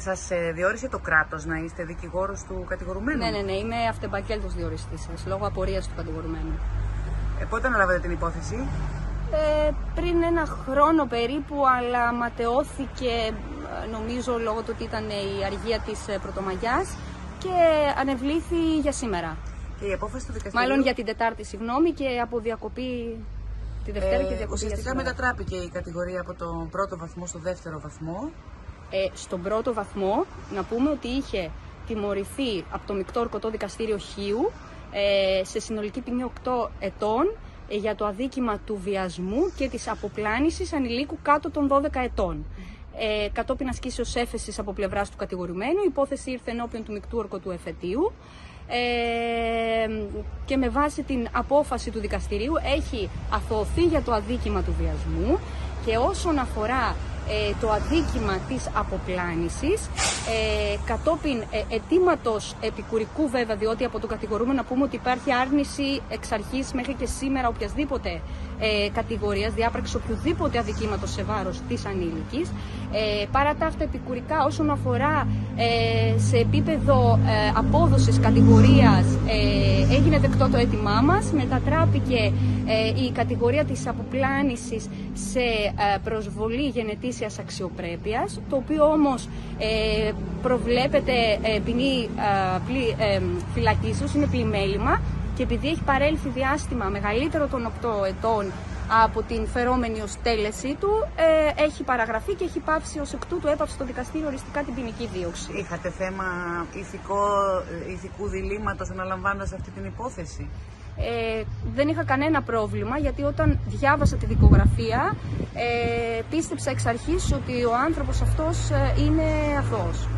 Σας διόρισε το κράτος να είστε δικηγόρος του κατηγορουμένου; Ναι, ναι, ναι, είμαι αυτεμπακέλτο διοριστής σας λόγω απορίας του κατηγορουμένου. Ε, πότε αναλάβατε την υπόθεση, ε, πριν ένα χρόνο περίπου, αλλά ματαιώθηκε νομίζω λόγω του ότι ήταν η αργία της ε, Πρωτομαγιάς και ανεβλήθη για σήμερα. Και η απόφαση του δικαστηρίου... Μάλλον για την Τετάρτη, συγγνώμη, και από διακοπή τη Δευτέρα ε, και διακοπή Ουσιαστικά μετατράπηκε η κατηγορία από τον πρώτο βαθμό στο δεύτερο βαθμό. Ε, στον πρώτο βαθμό, να πούμε ότι είχε τιμωρηθεί από το Μικτό Ορκωτό Δικαστήριο Χίου ε, σε συνολική ποινή 8 ετών ε, για το αδίκημα του βιασμού και της αποπλάνησης ανηλίκου κάτω των 12 ετών. Ε, κατόπιν ασκήσεως έφεσης από πλευράς του κατηγορουμένου, η υπόθεση ήρθε ενώπιον του μεικτού όρκου του εφετείου ε, και με βάση την απόφαση του δικαστηρίου έχει αθωωθεί για το αδίκημα του βιασμού και όσον αφορά ε, το αδίκημα της αποπλάνησης ε, κατόπιν ε, αιτήματος επικουρικού βέβαια διότι από το κατηγορούμε να πούμε ότι υπάρχει άρνηση εξ αρχής μέχρι και σήμερα οποιασδήποτε ε, κατηγορίας διάπραξης οποιοδήποτε αδικήματος σε βάρος της ανήλικης. Ε, παρά τα αυτά επικουρικά όσον αφορά ε, σε επίπεδο ε, απόδοσης κατηγορίας ε, έγινε δεκτό το αίτημά μας. Μετατράπηκε η κατηγορία της αποπλάνησης σε προσβολή γενετήσιας δημόσιας αξιοπρέπειας, το οποίο όμως ε, προβλέπεται ε, ποινή ε, φυλακίσεως, είναι πλημέλημα και επειδή έχει παρέλθει διάστημα μεγαλύτερο των 8 ετών από την φερόμενη ως τέλεση του, ε, έχει παραγραφεί και έχει πάψει ως εκ τούτου έπαυσε το δικαστήριο οριστικά την ποινική δίωξη. Είχατε θέμα ηθικό, ηθικού διλήμματος αναλαμβάνοντας αυτή την υπόθεση; Ε, δεν είχα κανένα πρόβλημα γιατί όταν διάβασα τη δικογραφία ε, πίστεψα εξ αρχής ότι ο άνθρωπος αυτός ε, είναι αθώος.